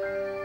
Bye.